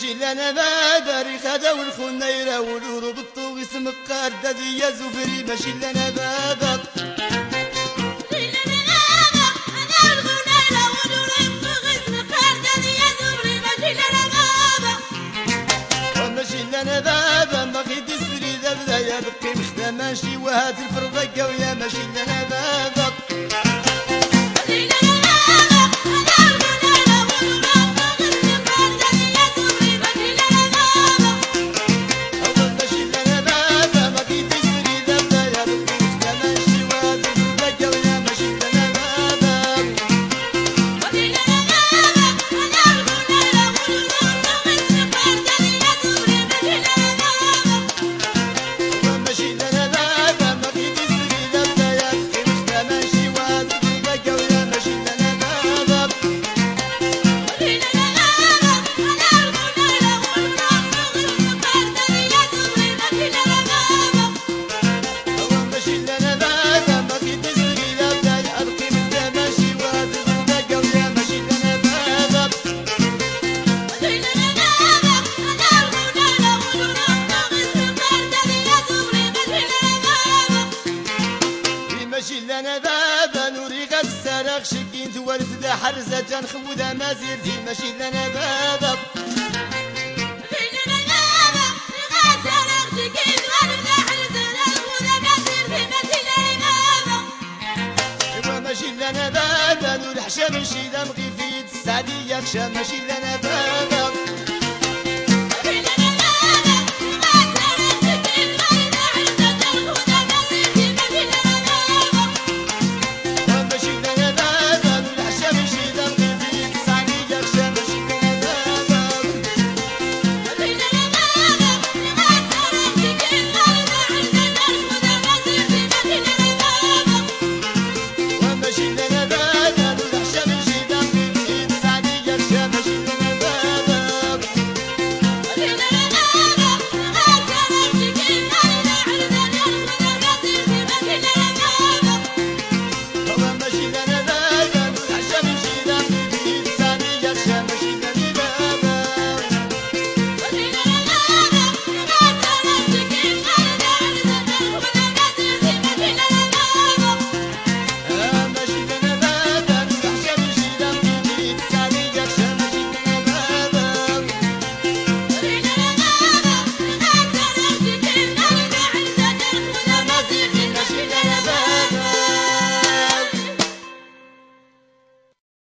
ماشي لنا ما داري خدا والخنيرة والورو بالطوغ اسم قاردة ذي زفري ماشي لنا بابا ماشي لنا بابا ما غيد السري ذا يا بقي مخدة ماشي وهات الفرضة ويا ماشي لنا ماشي لنا بابا. نوري السراغ شكين تورث ذا حرزة جان خوذا ما زيرتي ماشي لنا بابا. ماشي لنا بابا نور حشام شي ذا مغيفيد السعدية خشا ماشي لنا بابا.